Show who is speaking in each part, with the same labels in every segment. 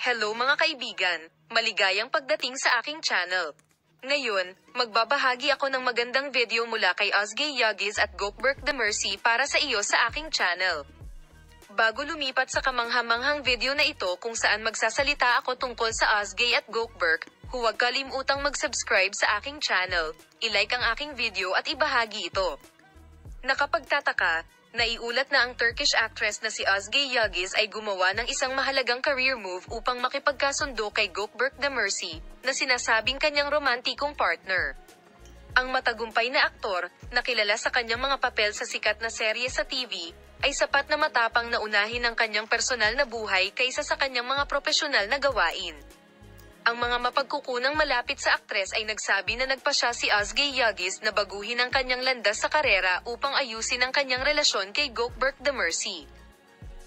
Speaker 1: Hello mga kaibigan, maligayang pagdating sa aking channel. Ngayon, magbabahagi ako ng magandang video mula kay Ozgay Yagis at Gokberk The Mercy para sa iyo sa aking channel. Bago lumipat sa kamanghamanghang video na ito kung saan magsasalita ako tungkol sa Ozgay at Gokberk, huwag kalimutang mag-subscribe sa aking channel, ilike ang aking video at ibahagi ito. Nakapagtataka, naiulat na ang Turkish actress na si Özge Yildiz ay gumawa ng isang mahalagang career move upang makipagkasundo kay Gökberk Demirci, na sinasabing kanyang romantikong partner. Ang matagumpay na aktor, na kilala sa kanyang mga papel sa sikat na serye sa TV, ay sapat na matapang na unahin ang kanyang personal na buhay kaysa sa kanyang mga profesional na gawain. Ang mga mapagkukunang malapit sa aktres ay nagsabi na nagpa siya si Özge Yildiz na baguhin ang kanyang landas sa karera upang ayusin ang kanyang relasyon kay Gökberk Demirci.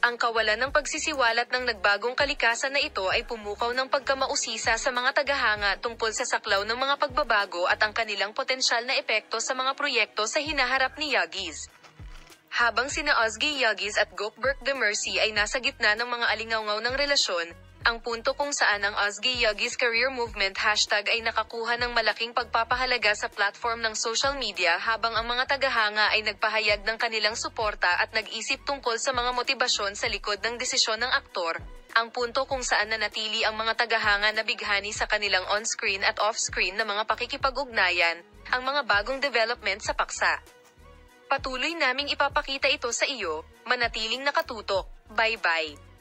Speaker 1: Ang kawalan ng pagsisiwalat ng nagbagong kalikasan na ito ay pumukaw ng pagkamausisa sa mga tagahanga tungkol sa saklaw ng mga pagbabago at ang kanilang potensyal na epekto sa mga proyekto sa hinaharap ni Yildiz. Habang sina Özge Yildiz at Gökberk Demirci ay nasa gitna ng mga alingaungaw ng relasyon, ang punto kung saan ang Ozgi Yuggies Career Movement hashtag ay nakakuha ng malaking pagpapahalaga sa platform ng social media habang ang mga tagahanga ay nagpahayag ng kanilang suporta at nag-isip tungkol sa mga motibasyon sa likod ng desisyon ng aktor, ang punto kung saan nanatili ang mga tagahanga na bighani sa kanilang on-screen at off-screen na mga pakikipag-ugnayan, ang mga bagong development sa paksa. Patuloy naming ipapakita ito sa iyo, manatiling nakatutok. Bye-bye.